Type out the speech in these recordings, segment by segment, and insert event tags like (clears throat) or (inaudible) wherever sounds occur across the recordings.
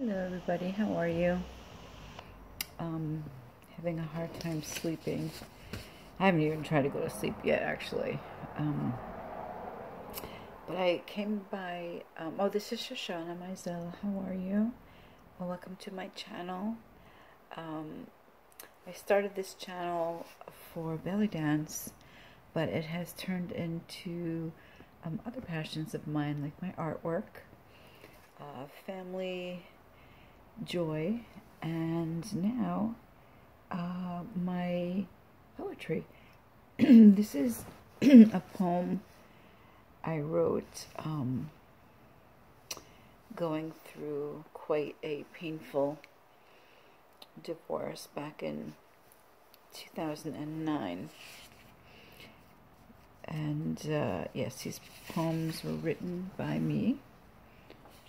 Hello, everybody. How are you? Um, having a hard time sleeping. I haven't even tried to go to sleep yet, actually. Um, but I came by. Um, oh, this is Shoshana Mizell. How are you? Well, welcome to my channel. Um, I started this channel for belly dance, but it has turned into um, other passions of mine, like my artwork, uh, family joy, and now uh, my poetry. (clears throat) this is (clears throat) a poem I wrote um, going through quite a painful divorce back in 2009. And uh, yes, these poems were written by me,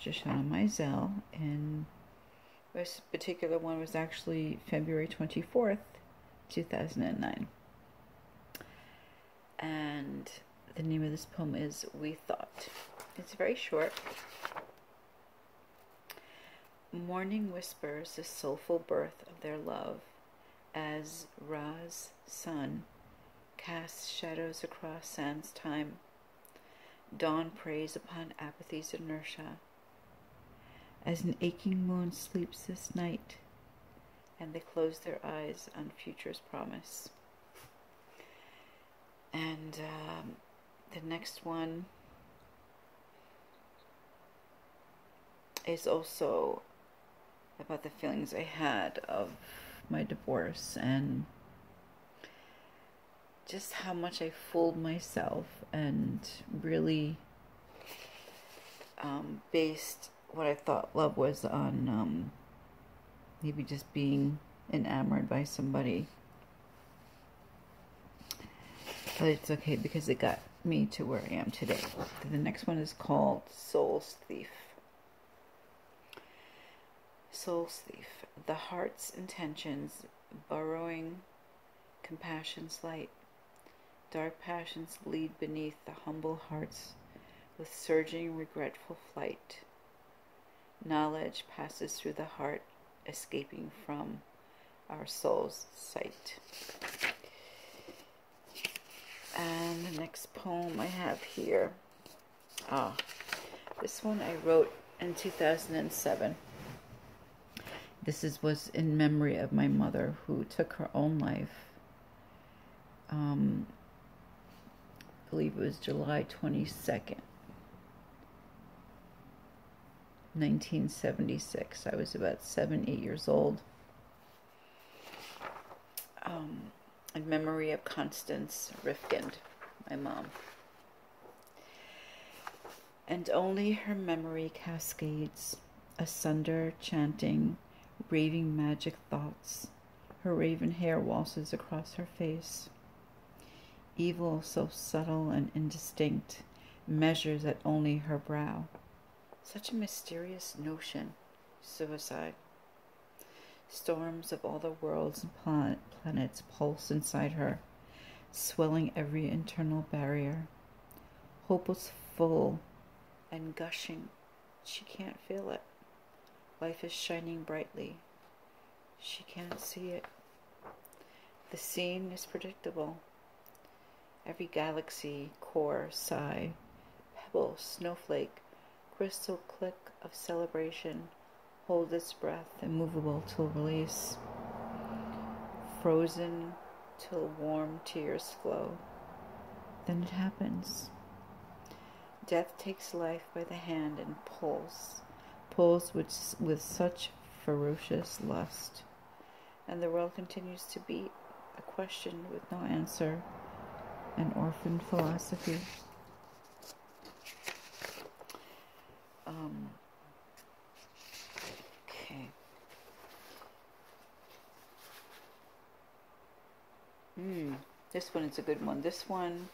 Shoshana Mizell, and this particular one was actually February 24th, 2009. And the name of this poem is We Thought. It's very short. Morning whispers the soulful birth of their love as Ra's sun casts shadows across sand's time. Dawn preys upon apathy's inertia as an aching moon sleeps this night, and they close their eyes on future's promise. And um, the next one is also about the feelings I had of my divorce and just how much I fooled myself and really um, based what I thought love was on um, maybe just being enamored by somebody. But it's okay because it got me to where I am today. The next one is called Soul's Thief. Soul's Thief. The heart's intentions, burrowing compassion's light. Dark passions lead beneath the humble hearts with surging regretful flight. Knowledge passes through the heart, escaping from our soul's sight. And the next poem I have here, ah, this one I wrote in 2007. This is was in memory of my mother who took her own life. Um, I believe it was July 22nd. 1976. I was about seven, eight years old. Um, in memory of Constance Rifkind, my mom. And only her memory cascades, asunder chanting, raving magic thoughts. Her raven hair waltzes across her face. Evil so subtle and indistinct measures at only her brow. Such a mysterious notion, suicide. Storms of all the worlds and planet, planets pulse inside her, swelling every internal barrier. Hope was full and gushing. She can't feel it. Life is shining brightly. She can't see it. The scene is predictable. Every galaxy, core, sigh, pebble, snowflake, crystal click of celebration hold its breath, immovable till release, frozen till warm tears flow. Then it happens. Death takes life by the hand and pulls, pulls with, with such ferocious lust. And the world continues to be a question with no answer, an orphan philosophy. Um, okay. Hmm, this one is a good one. This one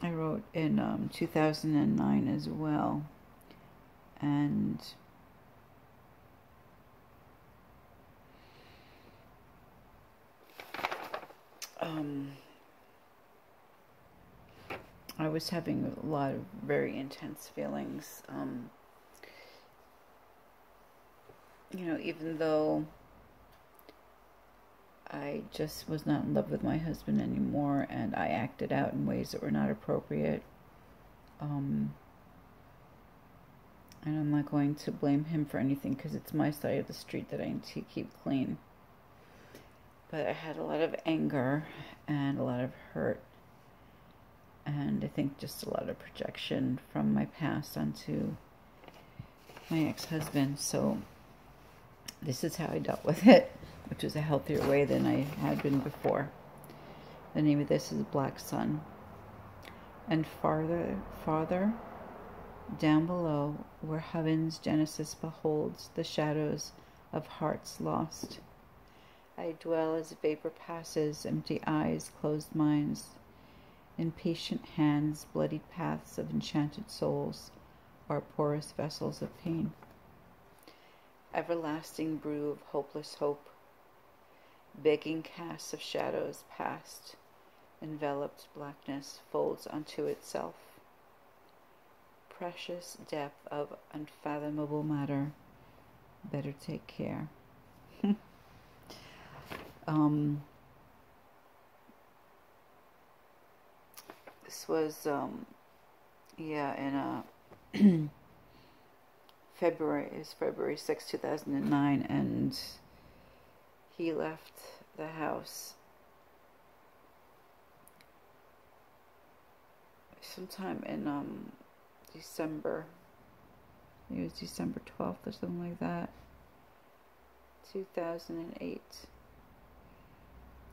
I wrote in um, 2009 as well. And um, I was having a lot of very intense feelings. Um, you know, even though I just was not in love with my husband anymore and I acted out in ways that were not appropriate. Um, and I'm not going to blame him for anything because it's my side of the street that I need to keep clean. But I had a lot of anger and a lot of hurt. And I think just a lot of projection from my past onto my ex husband. So this is how I dealt with it, which was a healthier way than I had been before. The name of this is Black Sun. And farther, farther down below, where heaven's genesis beholds the shadows of hearts lost. I dwell as vapor passes, empty eyes, closed minds, impatient hands, bloodied paths of enchanted souls, are porous vessels of pain everlasting brew of hopeless hope, begging casts of shadows past, enveloped blackness folds unto itself. Precious depth of unfathomable matter, better take care. (laughs) um, this was, um, yeah, in a (clears throat) February is February 6, 2009, and he left the house sometime in um, December. It was December 12th or something like that. 2008.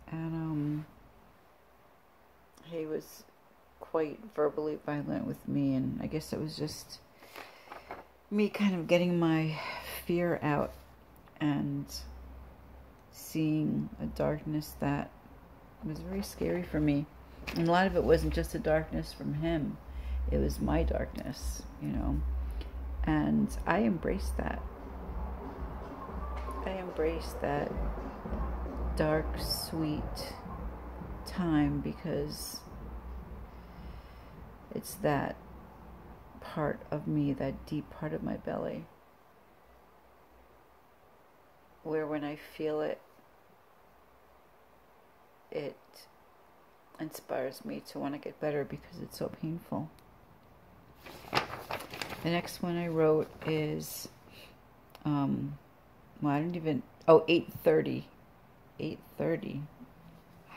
And um he was quite verbally violent with me and I guess it was just me kind of getting my fear out and seeing a darkness that was very scary for me. And a lot of it wasn't just a darkness from him, it was my darkness, you know. And I embraced that. I embraced that dark, sweet time because it's that part of me, that deep part of my belly, where when I feel it, it inspires me to want to get better because it's so painful. The next one I wrote is, um, well, I don't even, oh, 8.30. 8.30.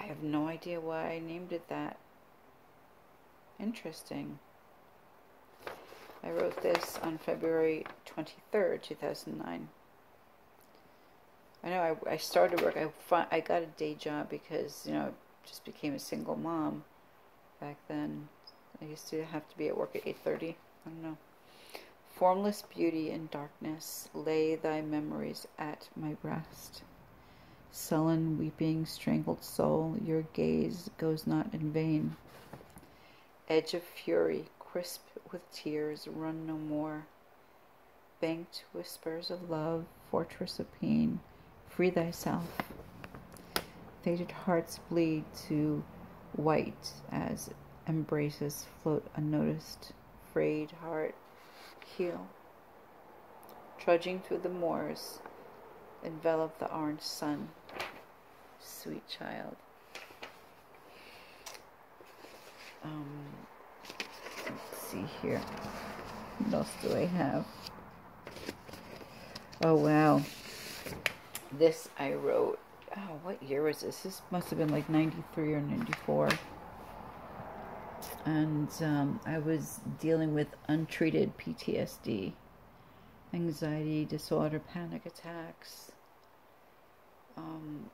I have no idea why I named it that. Interesting. I wrote this on February 23rd, 2009. I know I, I started work. I, I got a day job because, you know, just became a single mom back then. I used to have to be at work at 8.30. I don't know. Formless beauty in darkness, lay thy memories at my breast. Sullen, weeping, strangled soul, your gaze goes not in vain. Edge of fury, crisp with tears, run no more. Banked whispers of love, fortress of pain, free thyself. Faded hearts bleed to white as embraces float unnoticed. Frayed heart, heal. Trudging through the moors, envelop the orange sun. Sweet child. Um, see here. What else do I have? Oh, wow. This I wrote. Oh, what year was this? This must have been like 93 or 94. And um, I was dealing with untreated PTSD, anxiety disorder, panic attacks. Um,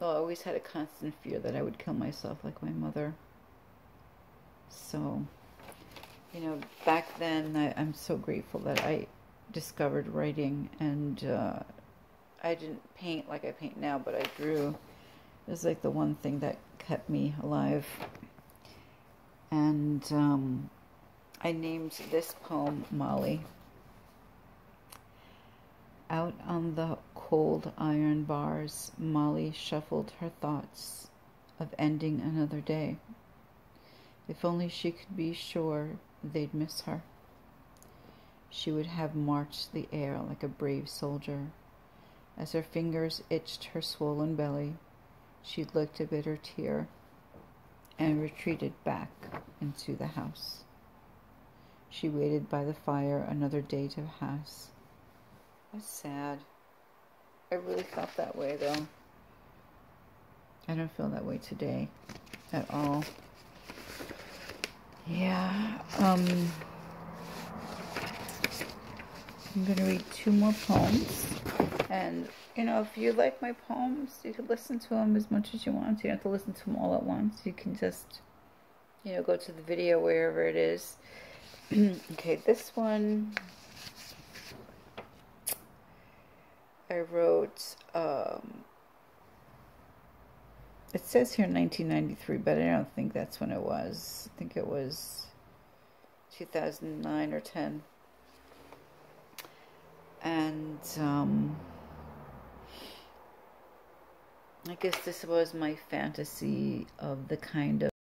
well, I always had a constant fear that I would kill myself like my mother. So, you know, back then, I, am so grateful that I discovered writing and uh, I didn't paint like I paint now, but I drew. It was like the one thing that kept me alive. And um, I named this poem Molly. Out on the cold iron bars, Molly shuffled her thoughts of ending another day. If only she could be sure they'd miss her. she would have marched the air like a brave soldier. As her fingers itched her swollen belly, she licked a bitter tear and retreated back into the house. She waited by the fire another day to pass. That's sad. I really felt that way though. I don't feel that way today at all. Yeah, um, I'm going to read two more poems. And, you know, if you like my poems, you can listen to them as much as you want. You don't have to listen to them all at once. You can just, you know, go to the video wherever it is. (clears throat) okay, this one I wrote, um, it says here 1993, but I don't think that's when it was. I think it was 2009 or 10. And um, I guess this was my fantasy of the kind of